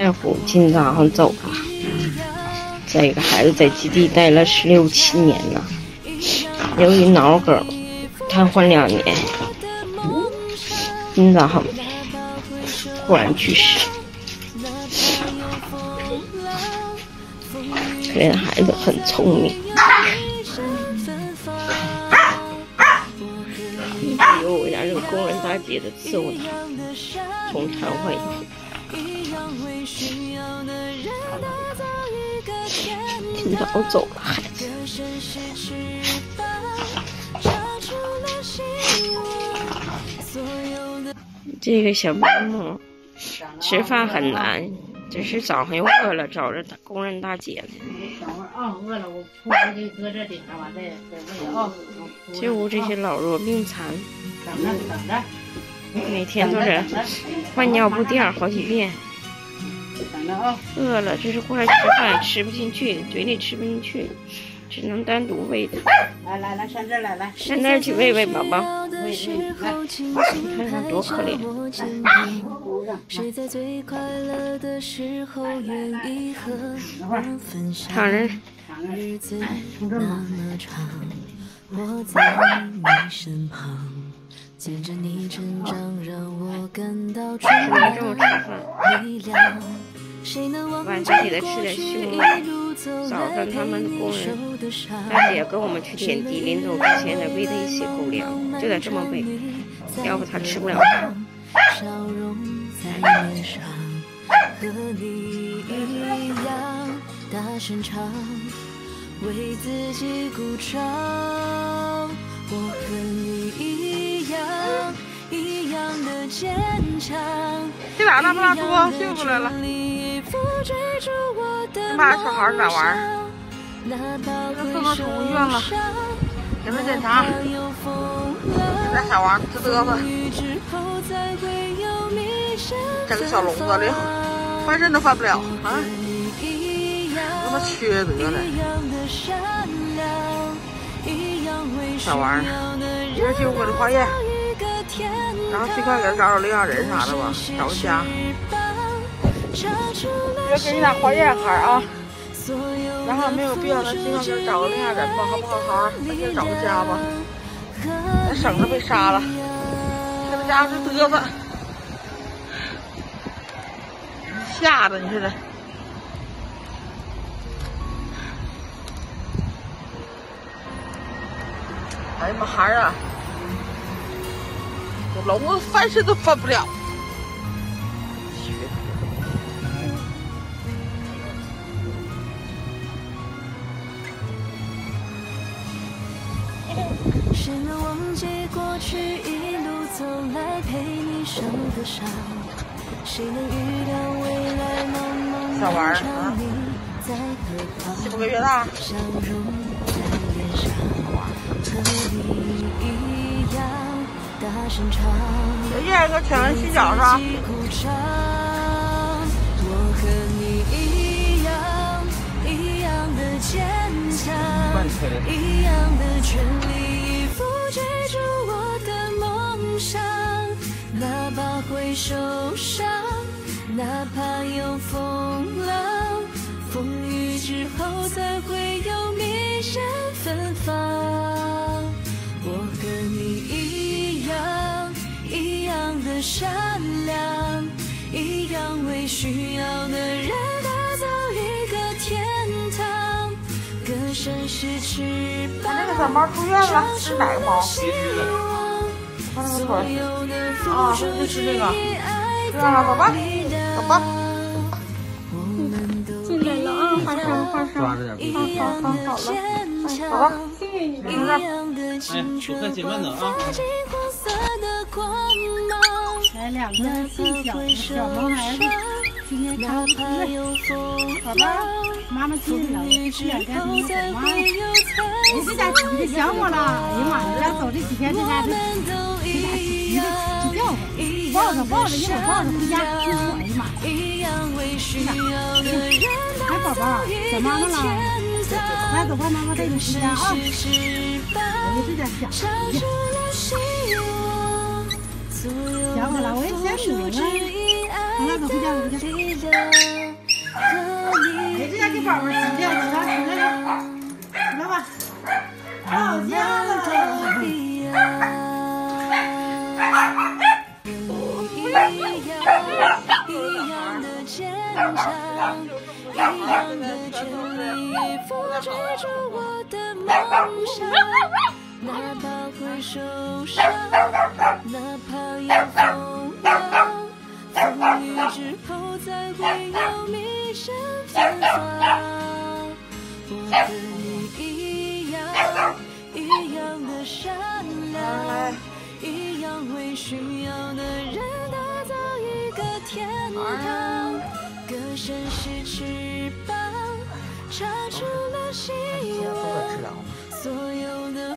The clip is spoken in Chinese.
爱虎今早上走了，这个孩子在基地待了十六七年了，由于脑梗瘫痪两年，今早上突然去世。可怜的孩子很聪明，一直有我家这个工人大姐的伺候他，从瘫痪以后。今早走了，孩子。这个小吃饭很难，只是早上又饿了，找着工人大姐等会儿啊，饿了我铺搁这顶上，完再再喂啊。这屋这些老弱病残，等着等着，每天都是换尿布垫好几遍。饿了，这是过来吃饭，吃不进去，嘴里吃不进去，只能单独喂它。来来来，上这儿来来，上那儿去喂喂宝宝，喂喂来，看看多可怜。躺着，我在你身旁，见着你成长，让我？感到充怎么这么满吃饭？力量。谁能忘记晚上给他吃过去点熏一路走来早上他们陪工人你受的伤？大姐跟我？们去田地，临走之前得喂他一些狗粮，就得这么喂，要不他吃不了饭。笑容在脸上，和你一样大声唱，为自己鼓掌。我？和你一样，一样的坚强。这咋那么大多幸福来了？这妈小孩咋玩儿？这送到宠物医院了，给他检查。那小王直嘚瑟，整个小笼子里，翻身都翻不了啊！他妈缺德了，小玩意儿，一会儿去我的花园，然后尽快给他找找领养人啥的吧，找个家。我给你俩花园孩儿啊，然后没有必要的尽快给他找个领养人吧，好不好？好好给他找个家吧，咱省着被杀了。这个家伙是嘚瑟，吓得你似的。哎呀妈孩儿啊，这笼子翻身都翻不了。谁能忘记过去一路走来陪你受的伤？谁能预料未来茫茫小玩儿漫长你在何方？四五个月大，笑容在脸上，和你一样大声唱。这月个全文洗脚是吧？鼓掌，我和你一样，一样的坚强，一样的全力以赴追逐我的梦想。哪怕会受伤，哪怕的善良，一样为需要的人打造一个天堂。歌声是翅膀，那个小猫出院了，是哪个猫？希望看那个腿啊出就是这个样了，走吧。我们都进来了啊，花生花生，抓着点一不样的坚强，一样的青春哎不客气慢走啊两个细小的小毛孩子，今天看哪不出来。怕有风宝宝，，妈妈进来了，风雨之吃点干什么妈？会有彩哎，这家鸡的想我了，哎呀妈呀，咱走这几天，这家这这家鸡一的样，直叫唤，抱着抱着一会儿抱着回家，哎呀妈呀！一样为需要的人哎，宝宝，想妈妈了，来走吧，妈妈带你回家啊！是翅膀，我就这点小想我了我也想你了付出只因爱力量和你一样，我们都一样，跟你一样，一样的坚强，一样的全力以赴追逐我的梦想，哪怕会受伤，哪怕。都迷上芬芳，我和你一样，一样的善良。一样为需要的人打造一个天堂。歌声是翅膀，插出了希望。所有的。